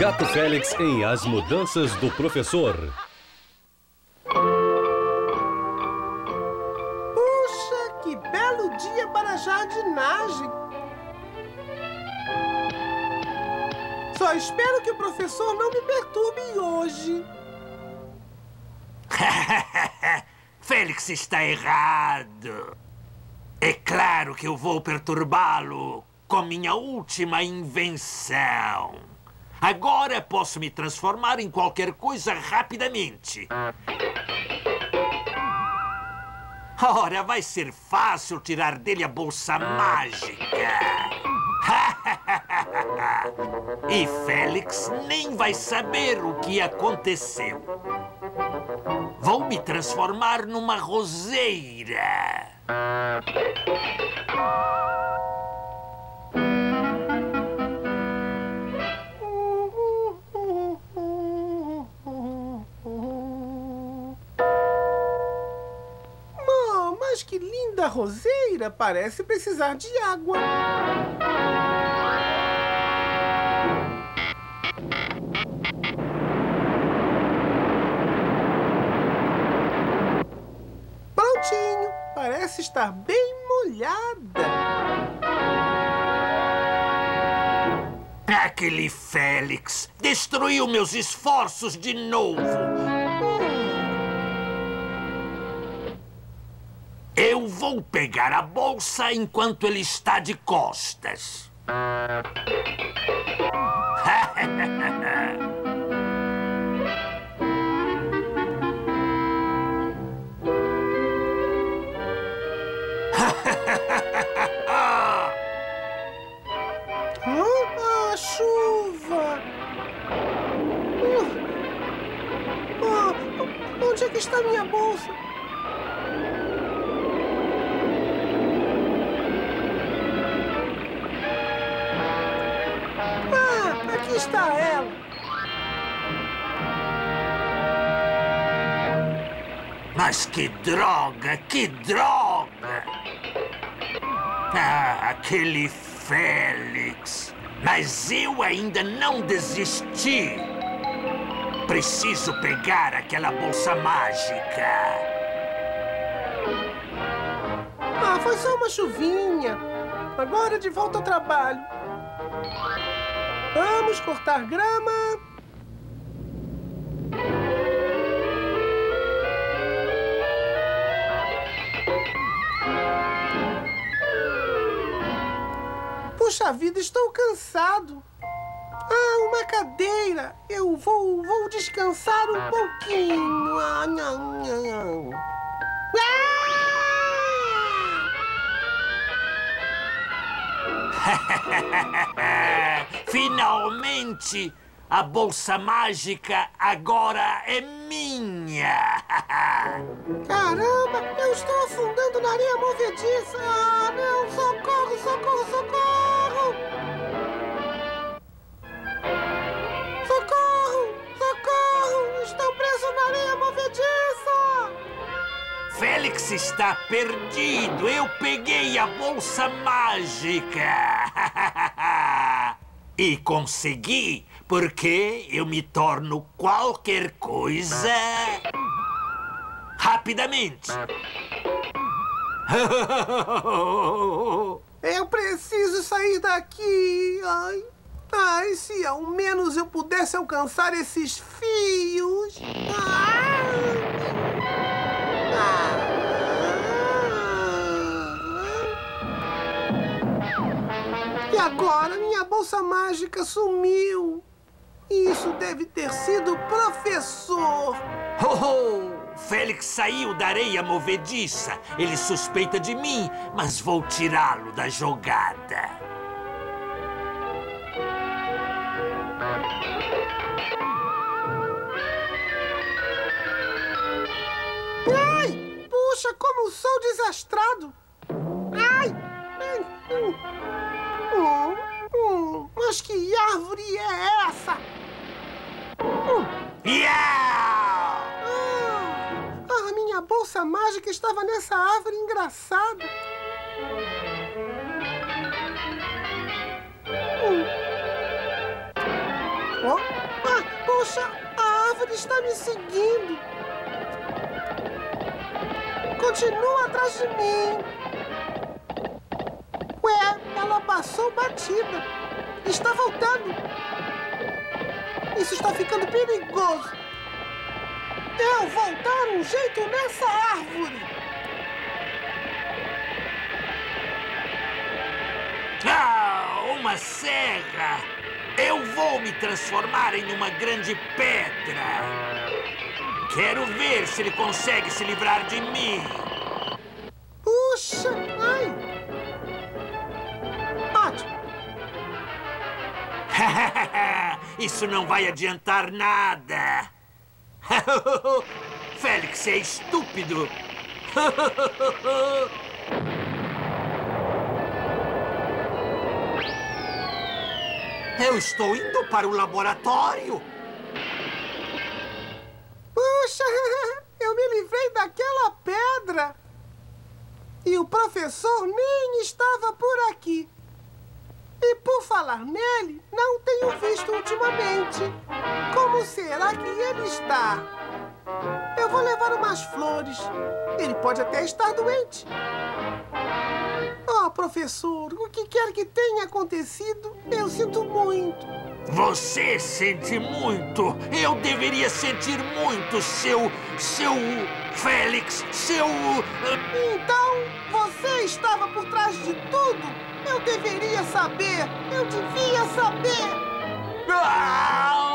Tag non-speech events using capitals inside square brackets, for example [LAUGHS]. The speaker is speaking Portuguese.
Gato Félix em As Mudanças do Professor. Puxa, que belo dia para jardinagem! Só espero que o professor não me perturbe hoje. [LAUGHS] Félix está errado. É claro que eu vou perturbá-lo com minha última invenção. Agora posso me transformar em qualquer coisa rapidamente. Ora, vai ser fácil tirar dele a bolsa mágica. [LAUGHS] e Félix nem vai saber o que aconteceu. Vou me transformar numa roseira. Linda roseira! Parece precisar de água. Prontinho! Parece estar bem molhada. Aquele Félix destruiu meus esforços de novo. Eu vou pegar a bolsa enquanto ele está de costas. [LAUGHS] Hã? A chuva! Uh, ah, onde é que está minha bolsa? Está ela. Mas que droga, que droga! Ah, aquele Félix. Mas eu ainda não desisti. Preciso pegar aquela bolsa mágica. Ah, foi só uma chuvinha. Agora de volta ao trabalho. Vamos cortar grama. Puxa vida, estou cansado. Ah, uma cadeira. Eu vou, vou descansar um pouquinho. Ah, não, não. Ah! [LAUGHS] Finalmente, a bolsa mágica agora é minha. [LAUGHS] Caramba, eu estou afundando na areia movediça. Ah, não, socorro, socorro, socorro. Socorro, socorro, estou preso na areia movediça. Félix está perdido. Eu peguei a bolsa mágica. [LAUGHS] e consegui, porque eu me torno qualquer coisa rapidamente. [LAUGHS] Eu preciso sair daqui. Ai, ai, se ao menos eu pudesse alcançar esses fios. Ah! Agora minha bolsa mágica sumiu. Isso deve ter sido o professor. Ho, ho! Félix saiu da areia movediça. Ele suspeita de mim, mas vou tirá-lo da jogada. Ai! Puxa, como sou desastrado! Mas que árvore é essa? Hum, Yeah! ah, a minha bolsa mágica estava nessa árvore engraçada. Hum. Oh, Puxa, a árvore está me seguindo. Continua atrás de mim. Ué, ela passou batida. Está voltando. Isso está ficando perigoso. Eu vou dar um jeito nessa árvore. Ah, uma serra! Eu vou me transformar em uma grande pedra. Quero ver se ele consegue se livrar de mim. Isso não vai adiantar nada. [LAUGHS] Félix é estúpido. [LAUGHS] Eu estou indo para o laboratório. Puxa, [LAUGHS] eu me livrei daquela pedra. E o professor nem estava por aqui. E por falar nele, não tenho visto ultimamente. Como será que ele está? Eu vou levar umas flores. Ele pode até estar doente. Oh, professor, o que quer que tenha acontecido, eu sinto muito. Você sente muito. Eu deveria sentir muito, seu. seu. Félix, seu. ah, Então, você estava por trás de tudo? Eu deveria saber. Eu devia saber. ah,